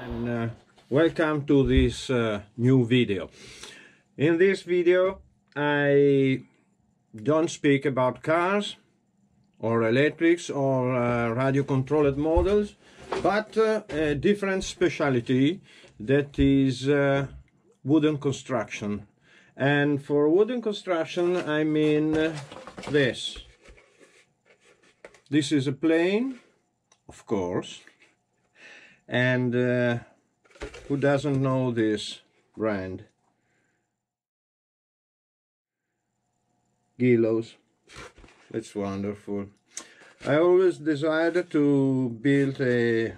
and uh, welcome to this uh, new video. In this video I don't speak about cars or electrics or uh, radio controlled models but uh, a different specialty that is uh, wooden construction. And for wooden construction I mean this. This is a plane of course and uh, who doesn't know this brand? Guillow's. It's wonderful. I always desired to build a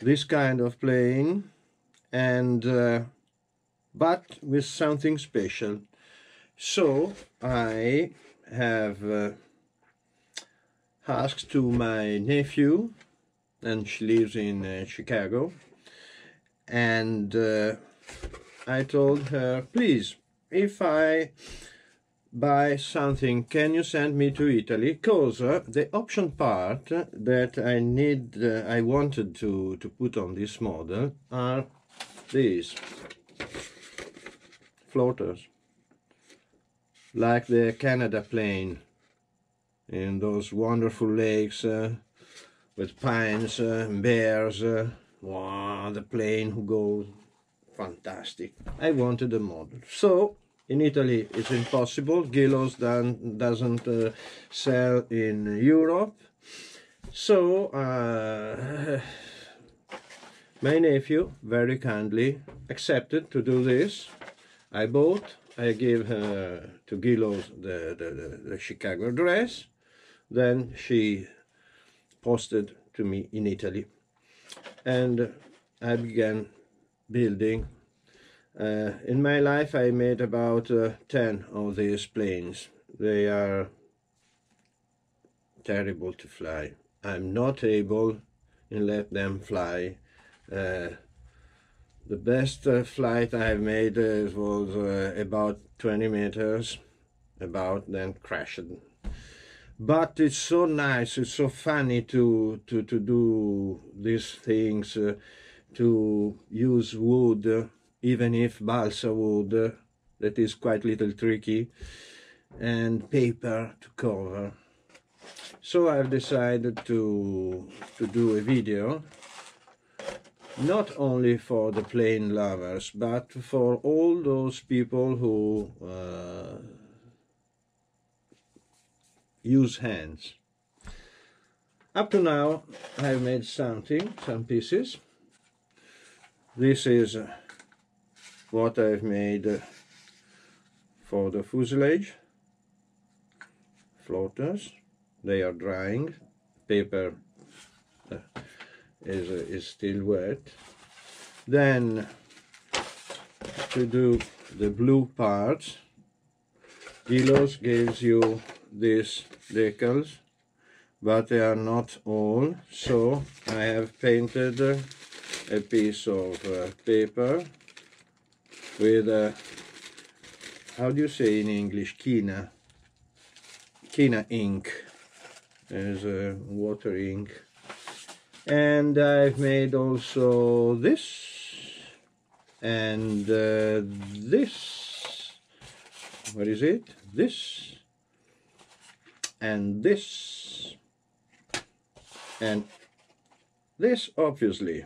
this kind of plane and uh, but with something special. So I have uh, asked to my nephew and she lives in uh, Chicago. And uh, I told her, please, if I buy something, can you send me to Italy? Because uh, the option part that I need, uh, I wanted to, to put on this model are these floaters, like the Canada plane in those wonderful lakes uh, with pines uh, and bears. Uh, wow, the plane who goes fantastic. I wanted a model. So in Italy it's impossible. Guillow's doesn't uh, sell in Europe. So uh, my nephew very kindly accepted to do this. I bought, I gave her to Guillow's the, the, the, the Chicago address. Then she posted to me in Italy. And I began building. Uh, in my life I made about uh, 10 of these planes. They are terrible to fly. I'm not able to let them fly. Uh, the best uh, flight I have made uh, was uh, about 20 meters, about then crashed but it's so nice it's so funny to to to do these things uh, to use wood uh, even if balsa wood uh, that is quite little tricky and paper to cover. So I've decided to to do a video not only for the plane lovers but for all those people who uh, use hands. Up to now I've made something, some pieces. This is uh, what I've made uh, for the fuselage. Floaters, they are drying. Paper uh, is, is still wet. Then to do the blue parts, Guillow's gives you these decals but they are not all. So I have painted a piece of uh, paper with a how do you say in English? Kina. Kina ink. There's a water ink. And I've made also this and uh, this. What is it? This and this and this obviously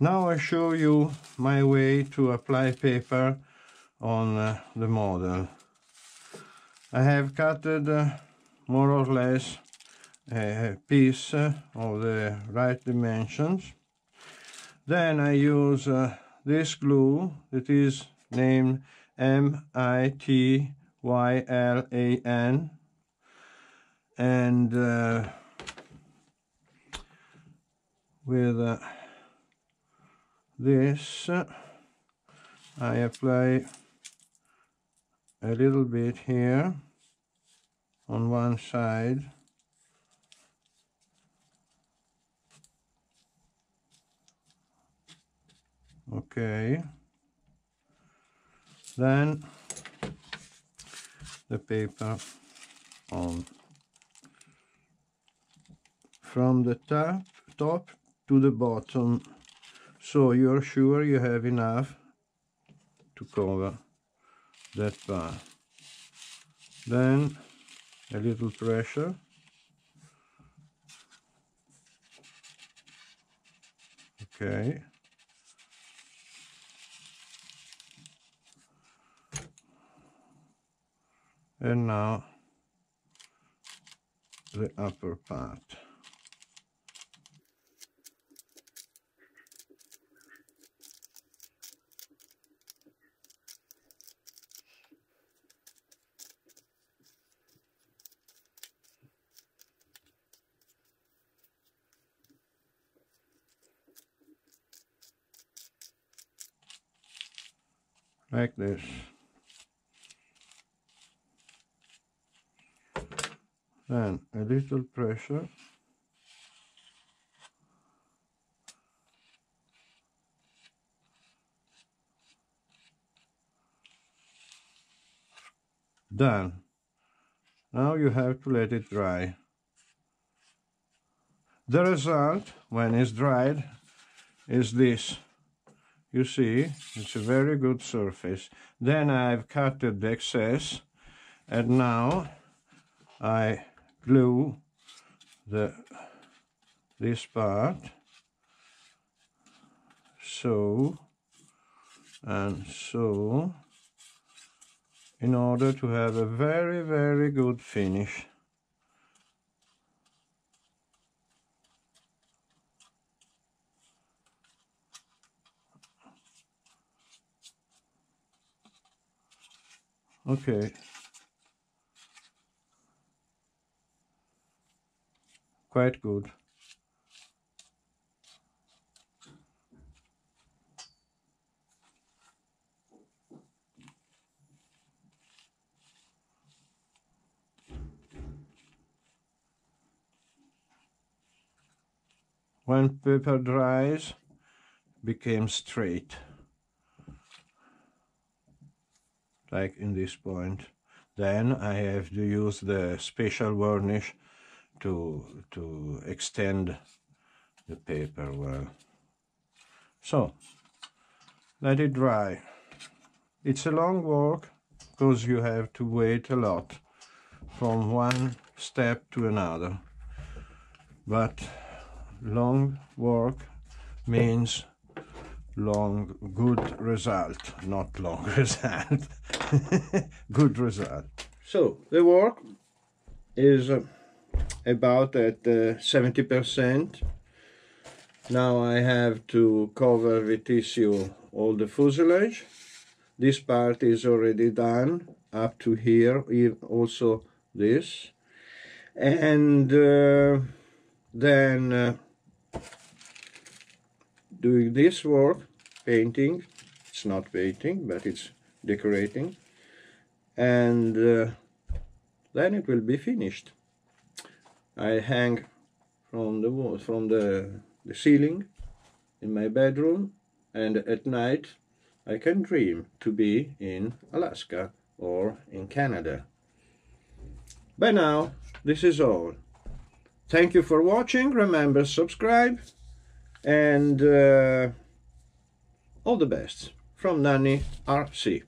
Now I show you my way to apply paper on uh, the model. I have cut uh, more or less a piece uh, of the right dimensions. Then I use uh, this glue that is named M-I-T-Y-L-A-N and uh, with uh, this I apply a little bit here on one side. Okay. Then the paper on. From the top top to the bottom so you're sure you have enough to cover that part then a little pressure. Okay. And now the upper part like this. Then a little pressure. Done. Now you have to let it dry. The result when it's dried is this you see it's a very good surface. Then I've cut the excess and now I glue the this part. So and so in order to have a very very good finish okay. Quite good. When paper dries became straight like in this point. Then I have to use the special varnish to to extend the paper well. So let it dry. It's a long work because you have to wait a lot from one step to another. But long work means long good result. Not long result. Good result. So the work is uh, about at 70% uh, now I have to cover with tissue all the fuselage. This part is already done up to here also this. And uh, then uh, doing this work painting it's not painting but it's decorating and uh, then it will be finished I hang from the wall from the, the ceiling in my bedroom and at night I can dream to be in Alaska or in Canada. By now, this is all. Thank you for watching. Remember, subscribe and uh, all the best from Nanni RC.